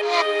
Bye.